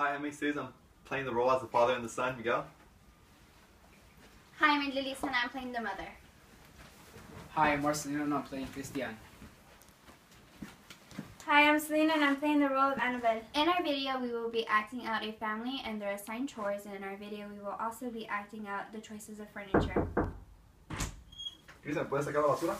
Hi, I'm Sis. I'm playing the role as the father and the son, Miguel. Hi, I'm Lily and I'm playing the mother. Hi, I'm Marcelino and I'm playing Christian. Hi, I'm Selena and I'm playing the role of Annabelle. In our video, we will be acting out a family and their assigned chores, and in our video, we will also be acting out the choices of furniture. Cristian, ¿puedes sacar la basura?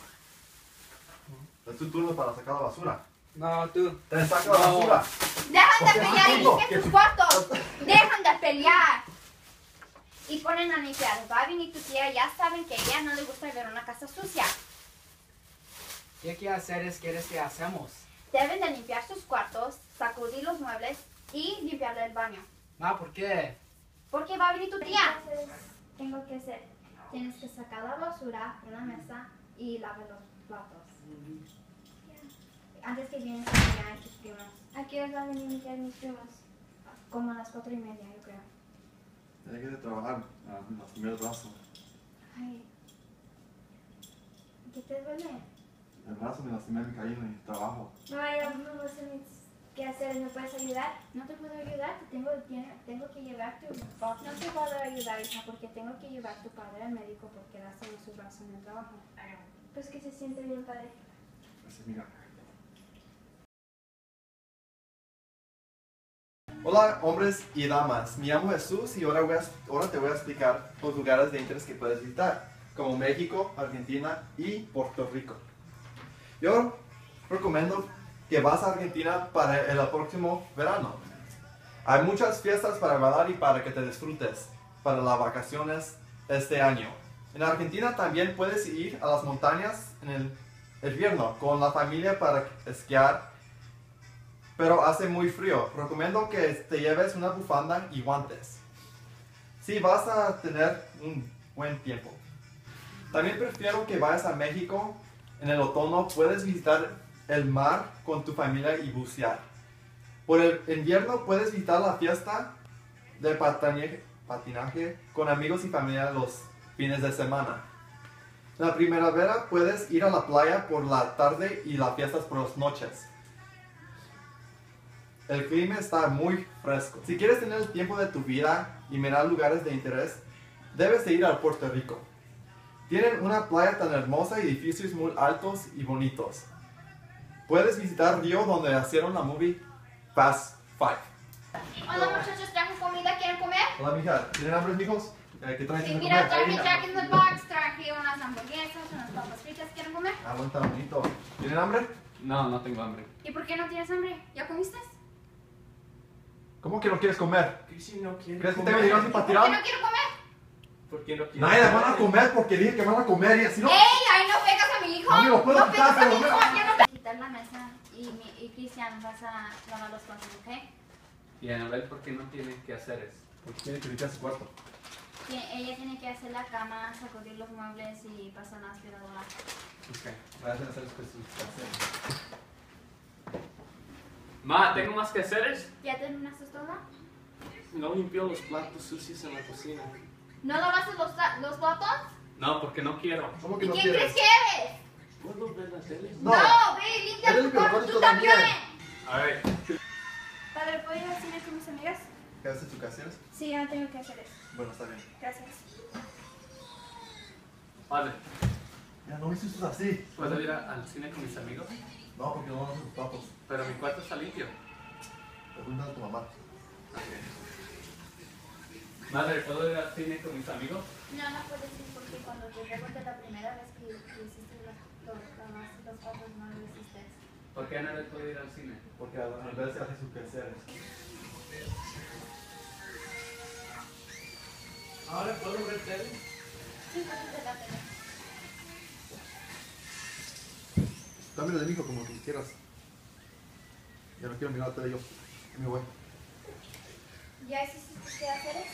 Mm. Es tu turno para sacar la basura. No, tú. ¡Te saca la No. basura! ¡Dejan de pelear y sus tú- cuartos! ¡Dejan de pelear! Y ponen a limpiar. A venir tu tía, ya saben que a ella no le gusta ver una casa sucia. ¿Qué quehaceres quieres que hacemos? Deben de limpiar sus cuartos, sacudir los muebles y limpiar el baño. Ma, ¿por qué? Porque va a venir tu tía. Entonces, tengo que hacer. Tienes que sacar la basura de la mesa y lavar los platos. Antes que vienen a llegar tus primos. ¿A qué hora van a venir mis mis primos? Como a las cuatro y media, yo creo. Tenía que ir a trabajar en los primeros brazos. Ay. ¿Qué te duele? El brazo me lastimé, me caí en el trabajo. Mamá, ya no sé ni qué hacer. ¿Me puedes ayudar? No te puedo ayudar, te tengo, tiene- tengo que llevar tu... No te puedo ayudar, hija, porque tengo que llevar tu padre al médico porque lastimó su brazo en el trabajo. Pues que se siente bien, padre. Así, mira. Hola hombres y damas, me llamo Jesús y ahora, te voy a explicar los lugares de interés que puedes visitar, como México, Argentina y Puerto Rico. Yo recomiendo que vas a Argentina para el próximo verano. Hay muchas fiestas para bailar y para que te disfrutes para las vacaciones este año. En Argentina también puedes ir a las montañas en el invierno con la familia para esquiar, pero hace muy frío. Recomiendo que te lleves una bufanda y guantes. Sí, vas a tener un buen tiempo. También prefiero que vayas a México en el otoño. Puedes visitar el mar con tu familia y bucear. Por el invierno puedes visitar la fiesta de patinaje, patinaje con amigos y familia los fines de semana. La primavera puedes ir a la playa por la tarde y las fiestas por las noches. El clima está muy fresco. Si quieres tener el tiempo de tu vida y mirar lugares de interés, debes de ir a Puerto Rico. Tienen una playa tan hermosa y edificios muy altos y bonitos. Puedes visitar Río donde hicieron la movie Fast Five. Hola muchachos, ¿trajo comida? ¿Quieren comer? Hola, mija. ¿Tienen hambre, mijos? ¿Qué traen Sí, mira, comer? traje Jack in the Box, traje unas hamburguesas, unas papas fritas. ¿Quieren comer? Ah, bueno, está bonito. ¿Tienen hambre? No, no tengo hambre. ¿Y por qué no tienes hambre? ¿Ya comiste? ¿Cómo que no quieres comer? Cristi no quiere ¿Crees que te venir así para ¿Por qué tirar? no quiero comer? ¿Por qué no quiere Nadie van a comer porque dije que van a comer y así no. ¡Ey! ¡Ahí no pegas a mi hijo! No me lo puedo ¡No pegas a mi hijo! no- ¡Aquí no pe- Quitar la mesa y, mi- y Cristian vas a lavar los platos, ¿ok? Y Anabel, ¿por qué no tiene que hacer eso? Porque tiene que limpiar su cuarto. Ella tiene que hacer la cama, sacudir los muebles y pasar la aspiradora. Ok. Vayan a hacer las cosas. Ma, ¿tengo más que hacer? ¿Ya terminaste todo? No limpió los platos sucios en la cocina. ¿No lavaste los, los platos? No, porque no quiero. ¿Cómo ¿Y que no quién quieres? crees que eres? ¿Puedo ver la tele? No. ve, limpia Eres tu cuarto, tú también. también. A ver. Padre, ¿puedo ir al cine con mis amigas? ¿Qué haces tu casero? Sí, ya no tengo que hacer eso. Bueno, está bien. Gracias. Padre, Ya no me hiciste así. ¿puedo ir a- al cine con mis amigos? No, porque no van a hacer tus platos. Pero mi cuarto está limpio. Pregúntale a tu mamá. Madre, ¿puedo ir al cine con mis amigos? No, no puedes ir porque cuando te recuerdo la primera vez que, que hiciste los, los, los, los platos no lo hiciste. ¿Por qué Anabel puede ir al cine? Porque a a veces hace sus quehaceres. ¿Ahora puedo ver tele? Sí, puedes ver la tele. Cámbialo de mi hijo como tú quieras. Ya no quiero mirar la tele yo. Me voy. ¿Ya hiciste tus quehaceres?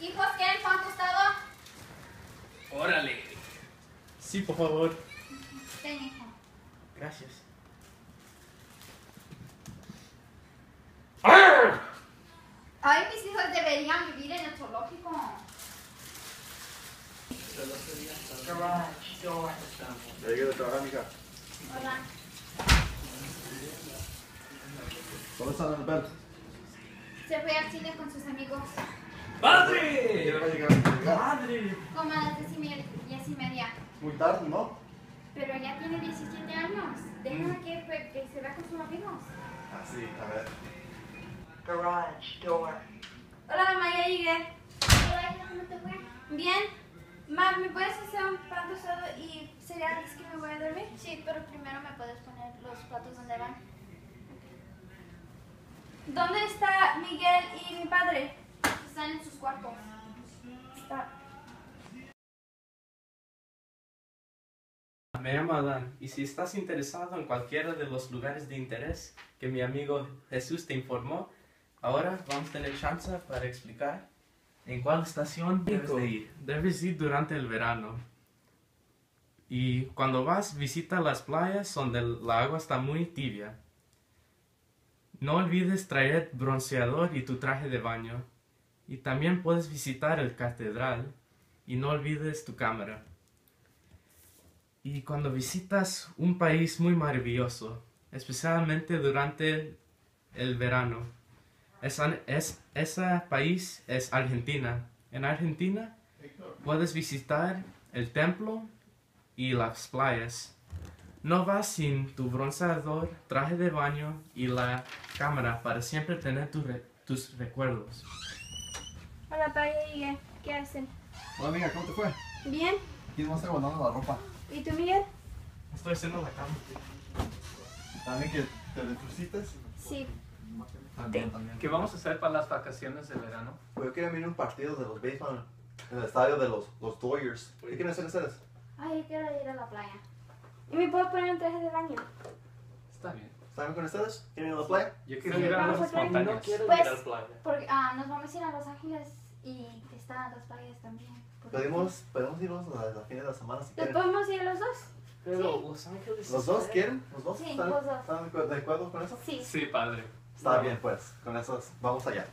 Hijos, ¿quieren pan tostado? Órale. Sí, por favor. Ten, hijo. Gracias. Ay, mis hijos deberían vivir en el zoológico. Ya llegué de trabajar, mija. Hola. ¿Dónde está Anabel? Se fue al cine con sus amigos. ¿Qué ¡Padre! va a llegar? llegar? ¡Padre! Como a las diez y media. diez y media. Muy tarde, ¿no? Pero ya tiene 17 años. Déjala que, fue- que se vea con sus amigos. Ah, sí, a ver. Garage door. Hola, mamá, ya llegué. Hola, ¿cómo te fue? Bien. Ma, ¿me puedes hacer un pan tostado y cereal antes que me voy a dormir? Sí, pero primero me puedes poner los platos donde van. ¿Dónde está Miguel y mi padre? Están en sus cuartos. Está. Me llamo Adán y si estás interesado en cualquiera de los lugares de interés que mi amigo Jesús te informó, ahora vamos a tener chance para explicar en cuál estación debes de ir. Debes ir durante el verano. Y cuando vas, visita las playas donde la agua está muy tibia. No olvides traer bronceador y tu traje de baño. Y también puedes visitar el catedral y no olvides tu cámara. Y cuando visitas un país muy maravilloso, especialmente durante el verano, esa, es, ese país es Argentina. En Argentina puedes visitar el templo y las playas. No vas sin tu bronceador, traje de baño y la cámara para siempre tener tu re- tus recuerdos. Hola, papá, ya llegué. ¿Qué hacen? Hola, amiga, ¿cómo te fue? Bien. Aquí vamos a estar guardando la ropa. ¿Y tú, Miguel? Estoy haciendo la cama. También que te necesites. Sí. También, también. ¿Qué vamos a hacer para las vacaciones de verano? Pues yo quería mirar un partido de los béisbol en el estadio de los, los Dodgers. ¿Qué quieren hacer ustedes? Ay, yo quiero ir a la playa. ¿Y me puedo poner un traje de baño? Está bien. ¿Están bien con ustedes? ¿Quieren ir a la playa? Yo quiero Sí, ir a las a montañas. No quiero Pues- ir a la playa. Porque ah, nos vamos a ir a Los Ángeles y están las playas también. Podemos, podemos irnos a la, a fines de la semana si ¿Nos quieren. podemos ir los dos? Pero Los Ángeles. ¿Los dos quieren? ¿Los dos? Sí, ¿Están, los dos. ¿Están de acuerdo- de acuerdo con eso? Sí. Sí, padre. Está bien, pues. Con eso vamos allá.